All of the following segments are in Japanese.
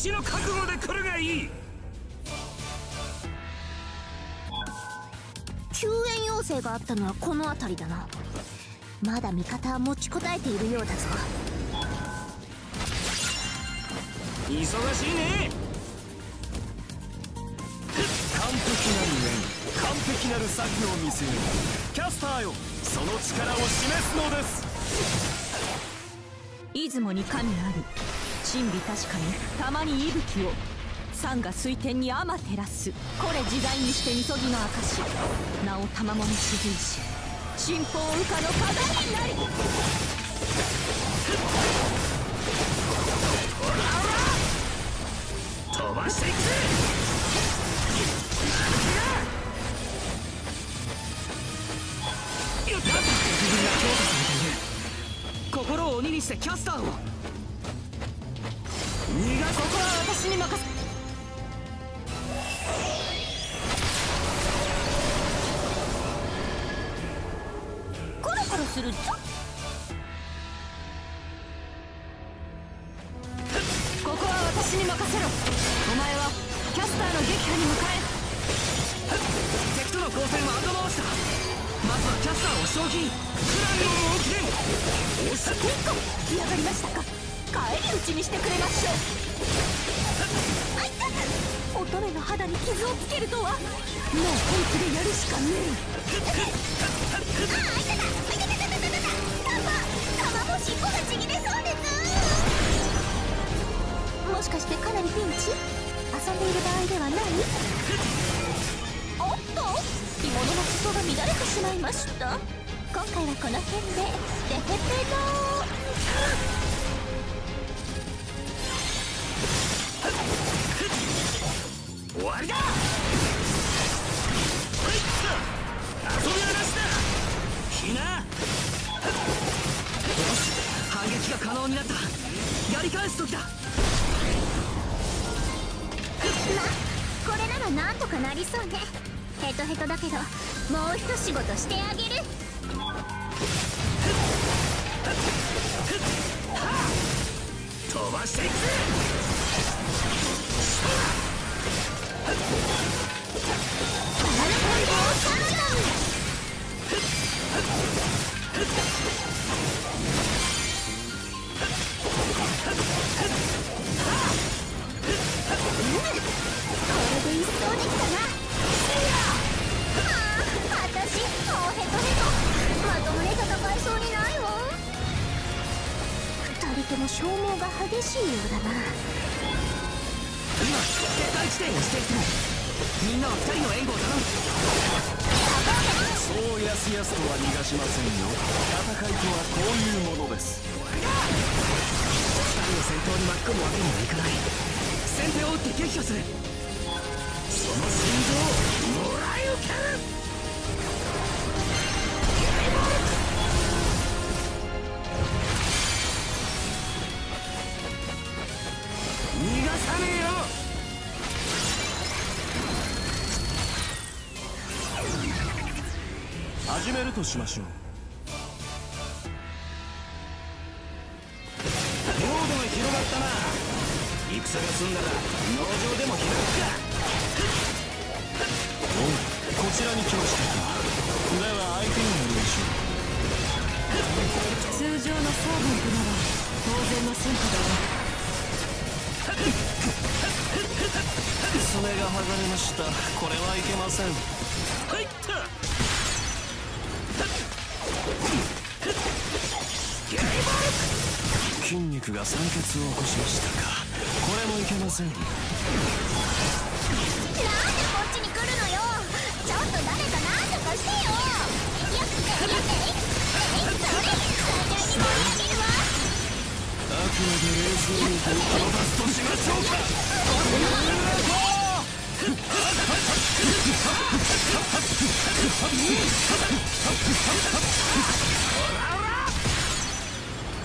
死の覚悟で来るがいい。救援要請があったのはこの辺りだな。まだ味方は持ちこたえているようだぞ。忙しいね。完璧なる縁完璧なる策を見せよう。キャスターよその力を示すのです。出雲に神ある神美確かにたまに息吹を山河水天に天照らすこれ自在にしてみそぎの証名を賜物沈いし信奉羽化の鏡なり飛ばしていく自分が強化されている心を鬼にしてキャスターを逃がすここは私に任せ。コロコロするぞ。ここは私に任せろ。お前はキャスターの撃破に向かえ敵との交戦は後回しだ。まずはキャスターを正気にクランを大きれん押し結構来上がりましたか帰り討ちにしてくれましょう。乙女の肌に傷をつけるとは。もう本気でやるしかねえ。ああいたたあいたたたたたたた玉も尻尾がちぎれそうですもしかしてかなりピンチ遊んでいる場合ではないおっと着物の裾が乱れてしまいました今回はこの辺でデヘペロ終わりだ。はい遊びはなしだ。ひな。よし反撃が可能になった。やり返す時だ。まこれならなんとかなりそうね。ヘトヘトだけどもう一仕事してあげる。飛ばしていくともに戦えそうにないわ。二人とも消耗が激しいようだな。今決体地点を指定するみんなは二人の援護を頼むそうやすやすとは逃がしませんよ戦いとはこういうものです二人を戦闘に巻き込むわけにはいかない先手を打って撃破するその心臓をもらい受ける始めるとしましょう。領土が広がったな。戦が済んだら農場でも開おうこちらに来ましたか。では相手になりましょう。通常のサーバントなら当然の戦果だわ爪 が剥がれました。これはいけません。く入った筋肉が酸欠を起こしましたか？これもいけません。なんでこっちに来るのよ。ちょっと誰かなんとかしてよ。やっやってえいえいそれ最大に盛り上げるわあくまで冷静にとバスとしましょうか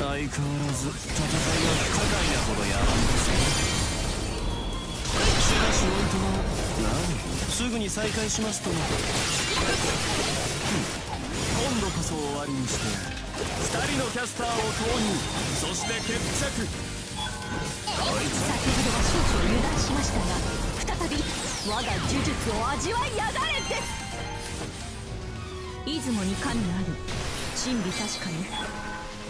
相変わらず戦いは不可解なほどやらんですねしかしおいとも何すぐに再開します。とも今度こそ終わりにしてやる二人のキャスターを投入。そして決着ほどは少々油断しましたが再び我が呪術を味わいやがれです出雲に神ある。神美確かに。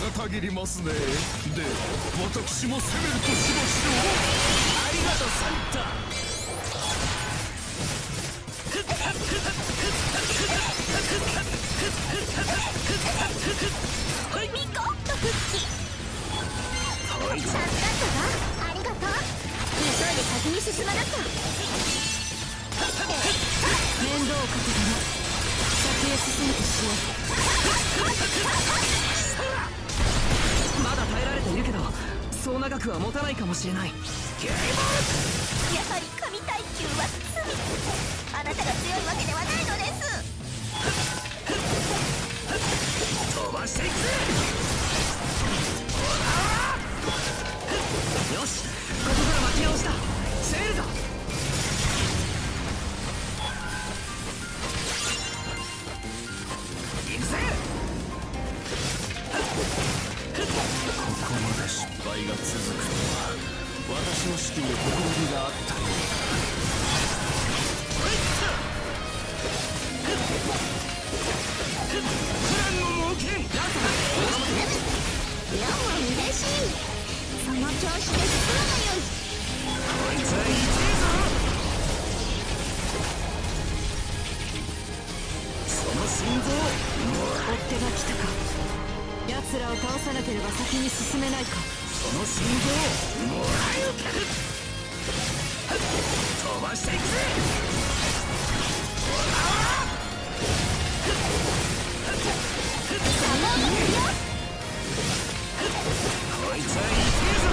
がたぎりますね。では私も攻めるとしましょう。そう長くは持たないかもしれない。やはり神耐久は罪。あなたが強いわけではないのです。飛ばしていくぜ。よしここから巻き直した。セールだここまで失敗が続くとは私の式にほころびがあったよ。うだプランの猛犬ランサーやも嬉しいその心臓う追っ手が来たか奴らを倒さなければ先に進めないか。その心臓をもらい受ける飛ばしていくぜこいつは痛えぞ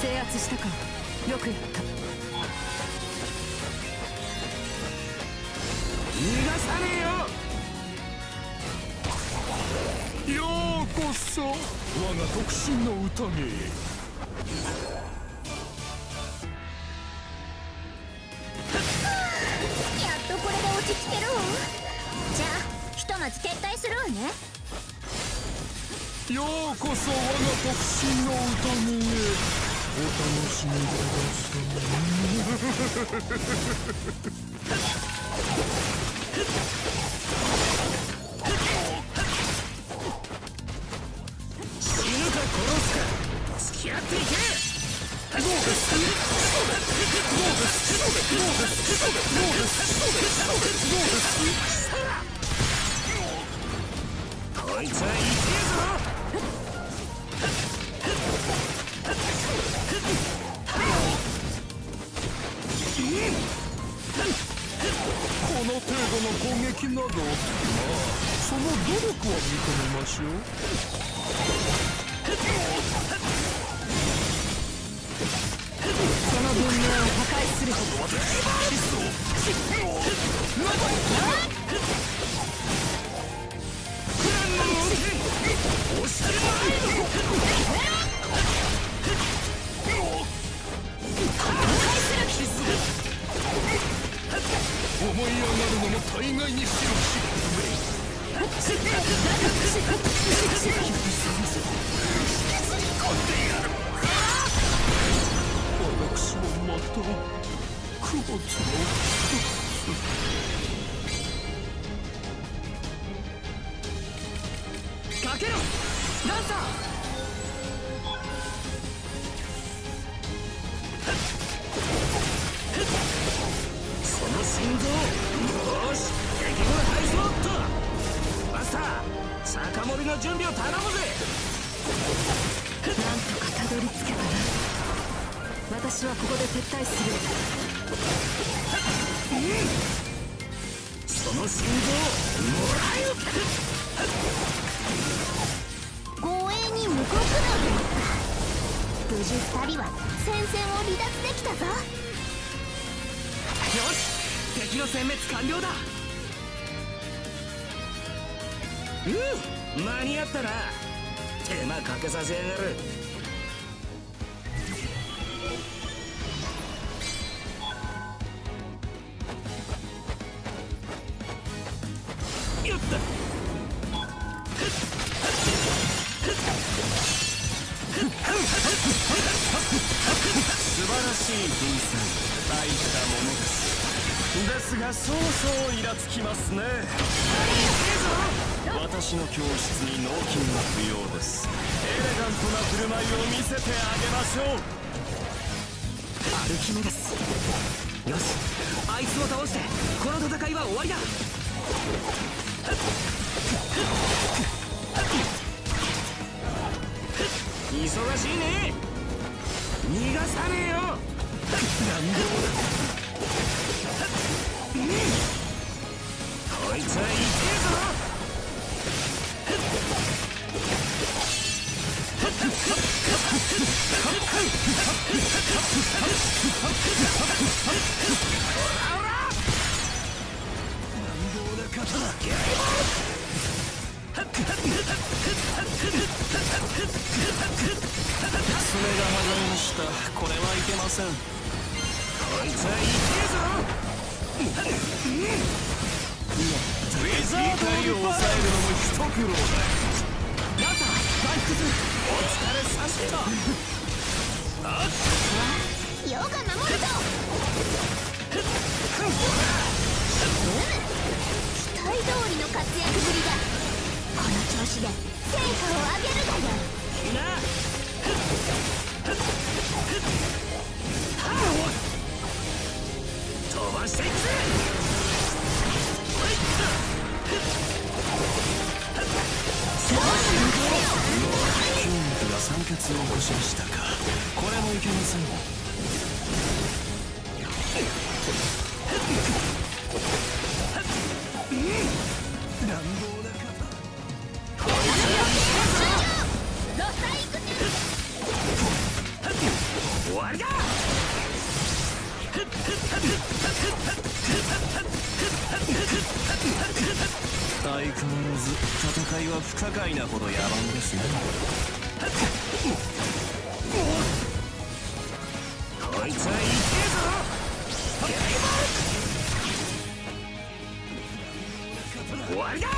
制圧したかよくやった逃がさねえよようこそ我が特進の宴。へやっとこれで落ち着けるわ。じゃあひとまず撤退するわね。ようこそ我が特進の宴へ。お楽しみくださいなど。まあその努力は認めましょう。その文明を破壊することかけろ。ランサー。その心臓。よーし敵軍配送っとマスター酒盛りの準備を頼むぜ。なんとかたどり着けたな。私はここで撤退する。そその心臓もらい受ける護衛に無国の。で無事2人は戦線を離脱できたぞ。よし敵の殲滅完了だ。うん間に合ったな。手間かけさせやがる。ですですがそうそうイラつきますね。私の教室に納金が不要です。エレガントな振る舞いを見せてあげましょう。アルキメデスよしあいつを倒してこの戦いは終わりだ。忙しいね。逃がさねえよこいつは爪が剥がれはいけません。こいつは痛えぞ怒りを抑えるのも一苦労だよランサー回復するお疲れさせた世が守るぞ期待通りの活躍ぶりだこの調子で成果を上げるだよいいな。飛ばしていくぜ肉が酸欠を起こしましたか。これもいけませんロサイク終わりだ相変わらず戦いは不可解なほど野蛮ですね。こいつは痛えぞ終わりだ